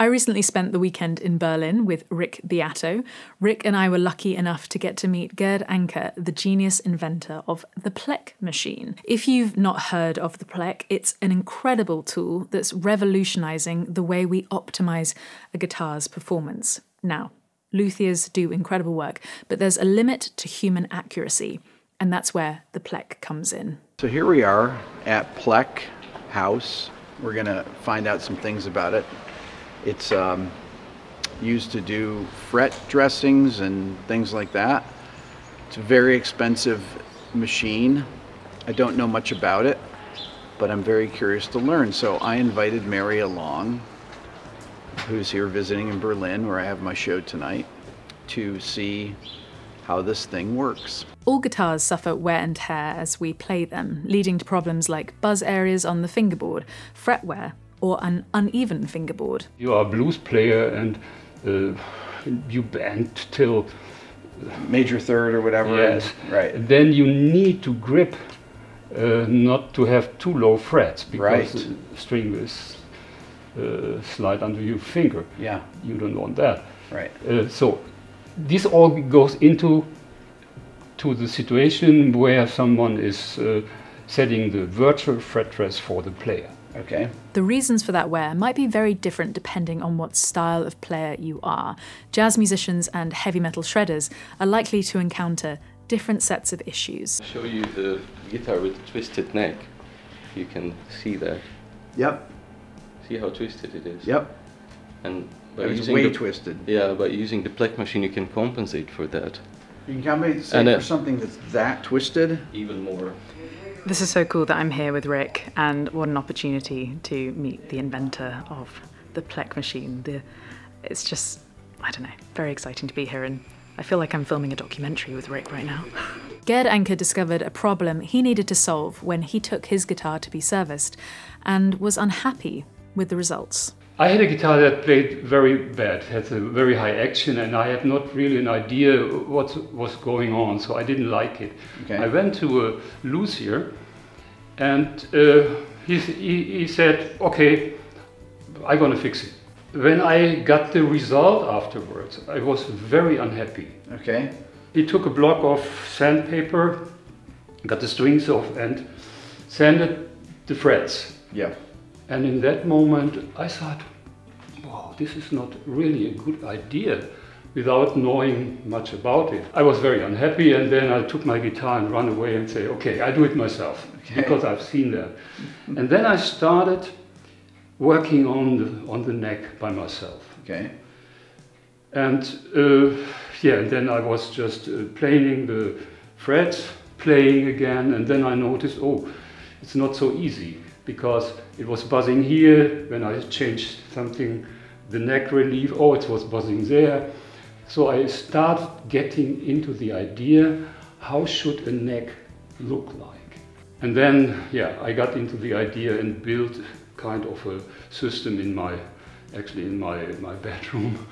I recently spent the weekend in Berlin with Rick Beato. Rick and I were lucky enough to get to meet Gerd Anke, the genius inventor of the Plek machine. If you've not heard of the Plek, it's an incredible tool that's revolutionizing the way we optimize a guitar's performance. Now, luthiers do incredible work, but there's a limit to human accuracy, and that's where the Plek comes in. So here we are at Plek House. We're going to find out some things about it. It's um, used to do fret dressings and things like that. It's a very expensive machine. I don't know much about it, but I'm very curious to learn. So I invited Mary along, who's here visiting in Berlin, where I have my show tonight, to see how this thing works. All guitars suffer wear and tear as we play them, leading to problems like buzz areas on the fingerboard, fret wear, or an uneven fingerboard. You are a blues player and uh, you bend till major third or whatever. Yes, right. Then you need to grip uh, not to have too low frets because right. the string is uh, slide under your finger. Yeah. You don't want that. Right. Uh, so this all goes into to the situation where someone is uh, setting the virtual fret dress for the player. Okay. The reasons for that wear might be very different depending on what style of player you are. Jazz musicians and heavy metal shredders are likely to encounter different sets of issues. I'll show you the guitar with the twisted neck. You can see that. Yep. See how twisted it is? Yep. And by It was using way the, twisted. Yeah, by using the Plek machine you can compensate for that. You can compensate And, uh, for something that's that twisted. Even more. This is so cool that I'm here with Rick, and what an opportunity to meet the inventor of the Plek machine. The, it's just, I don't know, very exciting to be here, and I feel like I'm filming a documentary with Rick right now. Gerd Anke discovered a problem he needed to solve when he took his guitar to be serviced, and was unhappy with the results. I had a guitar that played very bad, had a very high action, and I had not really an idea what was going on, so I didn't like it. Okay. I went to a luthier, and uh, he, he, he said, okay, I'm gonna fix it. When I got the result afterwards, I was very unhappy. Okay. He took a block of sandpaper, got the strings off, and sanded the frets. Yeah. And in that moment, I thought, wow, this is not really a good idea without knowing much about it. I was very unhappy, and then I took my guitar and ran away and say, okay, I do it myself Okay. because I've seen that. and then I started working on the, on the neck by myself. Okay. And uh, yeah, and then I was just uh, playing the frets, playing again, and then I noticed, oh, it's not so easy because it was buzzing here when I changed something, the neck relief, oh, it was buzzing there. So I started getting into the idea, how should a neck look like? And then, yeah, I got into the idea and built kind of a system in my, actually in my, my bedroom.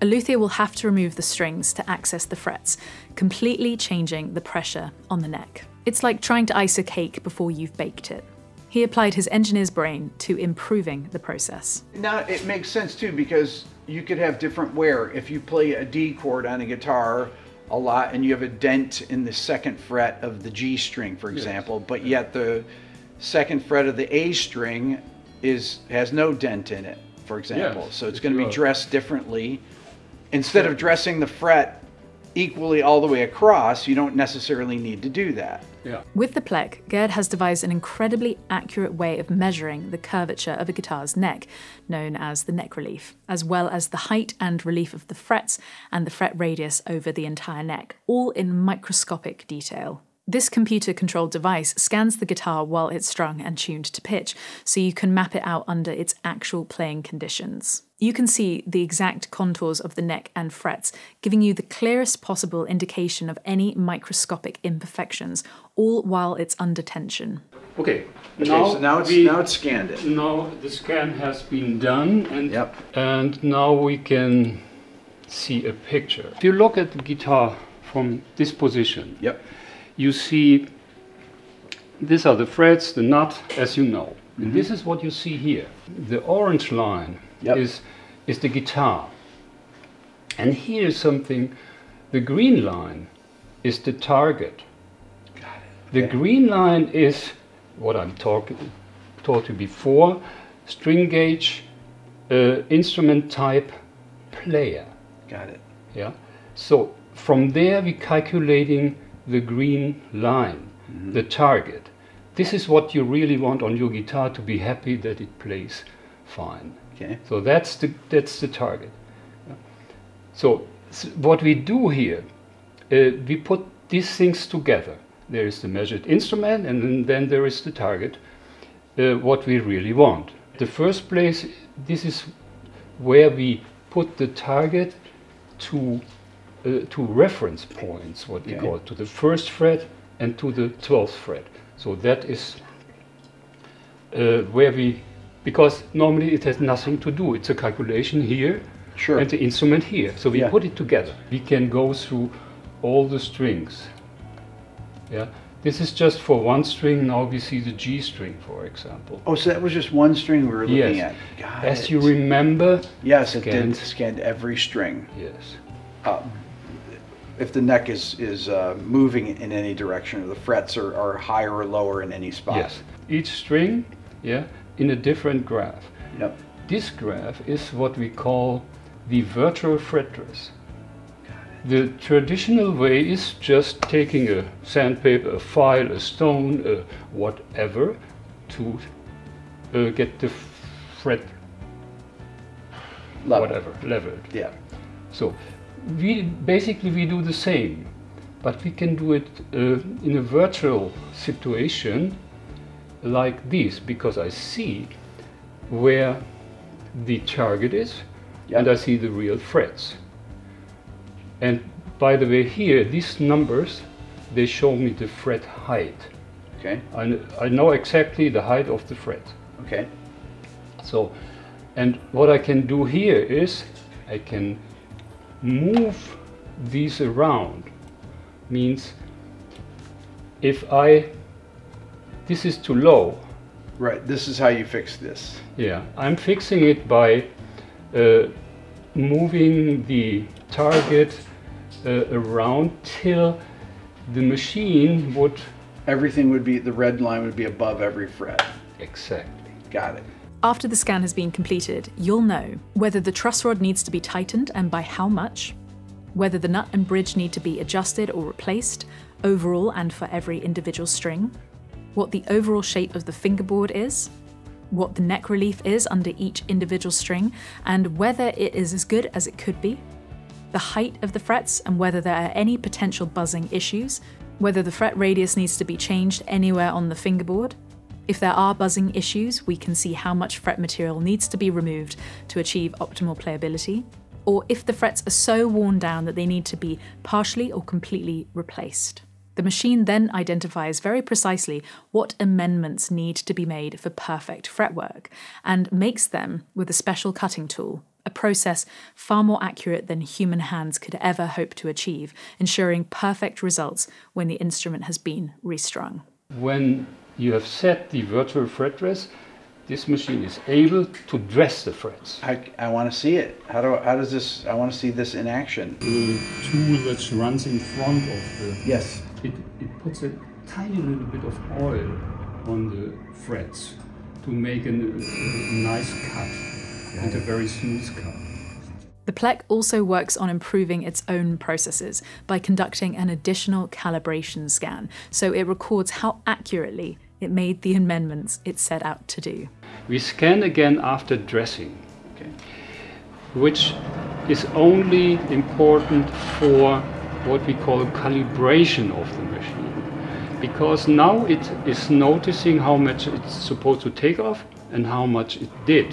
A luthier will have to remove the strings to access the frets, completely changing the pressure on the neck. It's like trying to ice a cake before you've baked it. He applied his engineer's brain to improving the process. Now it makes sense too because you could have different wear. If you play a D chord on a guitar a lot and you have a dent in the second fret of the G string, for example, but yet the second fret of the A string is has no dent in it, for example. Yes, so it's if going to be dressed differently. Instead of dressing the fret equally all the way across, you don't necessarily need to do that. Yeah. With the Plek, Gerd has devised an incredibly accurate way of measuring the curvature of a guitar's neck, known as the neck relief, as well as the height and relief of the frets and the fret radius over the entire neck, all in microscopic detail. This computer controlled device scans the guitar while it's strung and tuned to pitch, so you can map it out under its actual playing conditions. You can see the exact contours of the neck and frets, giving you the clearest possible indication of any microscopic imperfections, all while it's under tension. Okay. Okay, so now it's we- now it's scanned it. now the scan has been done, and Yep. and now we can see a picture. If you look at the guitar from this position, Yep. You see these are the frets, the nut, as you know. Mm-hmm. And this is what you see here. The orange line Yep. is is the guitar. And here is something, the green line is the target. The Okay. green line is what I'm talking taught you before, string gauge, uh, instrument type, player. Got it. Yeah. So from there we're calculating the green line, the target. This is what you really want on your guitar to be happy that it plays fine. Okay. So that's the that's the target. Yeah. So what we do here, uh, we put these things together. There is the measured instrument, and then, then there is the target. Uh, what we really want. The first place, this is where we put the target to uh, to reference points, what we call to the first fret and to the twelfth fret. So that is uh, where we, because normally it has nothing to do. It's a calculation here Sure. and the instrument here. So we Yeah. put it together. We can go through all the strings. Yeah. This is just for one string. Now we see the G string, for example. Oh, so that was just one string we were looking Yes. at. Got As it. you remember, Yes, it did. scanned. Scanned every string. yes. If the neck is is uh, moving in any direction, or the frets are, are higher or lower in any spot. Yes. Each string, yeah, in a different graph. Yep. This graph is what we call the virtual fret dress. The traditional way is just taking a sandpaper, a file, a stone, uh, whatever, to uh, get the fret Level. whatever leveled. Yeah. So we basically we do the same, but we can do it uh, in a virtual situation like this because I see where the target is and I see the real frets. And by the way, here these numbers they show me the fret height. Okay. I, I know exactly the height of the fret. Okay. So, and what I can do here is I can move these around. Means if I, this is too low, Right. This is how you fix this. yeah, I'm fixing it by uh, moving the target uh, around till the machine would Everything would be the red line would be above every fret. exactly. Got it. After the scan has been completed, you'll know whether the truss rod needs to be tightened and by how much, whether the nut and bridge need to be adjusted or replaced, overall and for every individual string, what the overall shape of the fingerboard is, what the neck relief is under each individual string, and whether it is as good as it could be, the height of the frets and whether there are any potential buzzing issues, whether the fret radius needs to be changed anywhere on the fingerboard. If there are buzzing issues, we can see how much fret material needs to be removed to achieve optimal playability, or if the frets are so worn down that they need to be partially or completely replaced. The machine then identifies very precisely what amendments need to be made for perfect fretwork and makes them with a special cutting tool, a process far more accurate than human hands could ever hope to achieve, ensuring perfect results when the instrument has been restrung. When you have set the virtual fret dress, this machine is able to dress the threads. I, I want to see it. How do how does this? I want to see this in action. The tool that runs in front of the Yes. it, it puts a tiny little bit of oil on the threads to make an, a, a nice cut and a very smooth cut. The Plek also works on improving its own processes by conducting an additional calibration scan, so it records how accurately it made the amendments it set out to do. We scan again after dressing, Okay. which is only important for what we call calibration of the machine. Because now it is noticing how much it's supposed to take off and how much it did.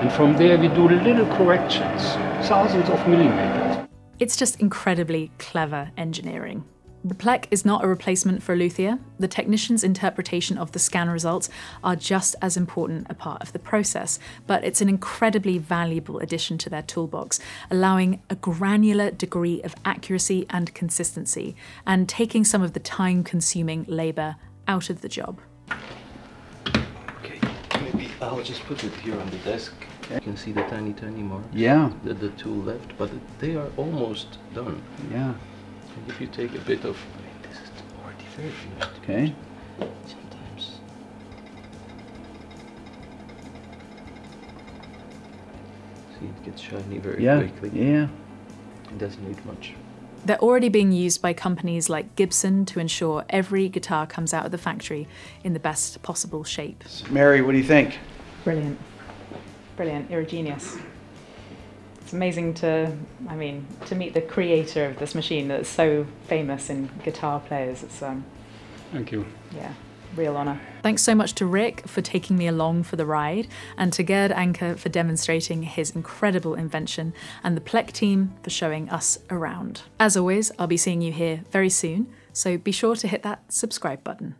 And from there we do little corrections, thousands of millimeters. It's just incredibly clever engineering. The Plek is not a replacement for a luthier. The technician's interpretation of the scan results are just as important a part of the process, but it's an incredibly valuable addition to their toolbox, allowing a granular degree of accuracy and consistency, and taking some of the time consuming labour out of the job. Okay, maybe I'll just put it here on the desk. You can see the tiny, tiny marks. Yeah. The, the two left, but they are almost done. Yeah. And if you take a bit of, this is already very good. Okay. Sometimes. See, it gets shiny very Yeah. quickly. Yeah. It doesn't need much. They're already being used by companies like Gibson to ensure every guitar comes out of the factory in the best possible shape. Mary, what do you think? Brilliant. Brilliant. You're a genius. It's amazing to, I mean, to meet the creator of this machine that's so famous in guitar players. It's, um, Thank you. yeah, real honour. Thanks so much to Rick for taking me along for the ride, and to Gerd Anke for demonstrating his incredible invention, and the Plek team for showing us around. As always, I'll be seeing you here very soon, so be sure to hit that subscribe button.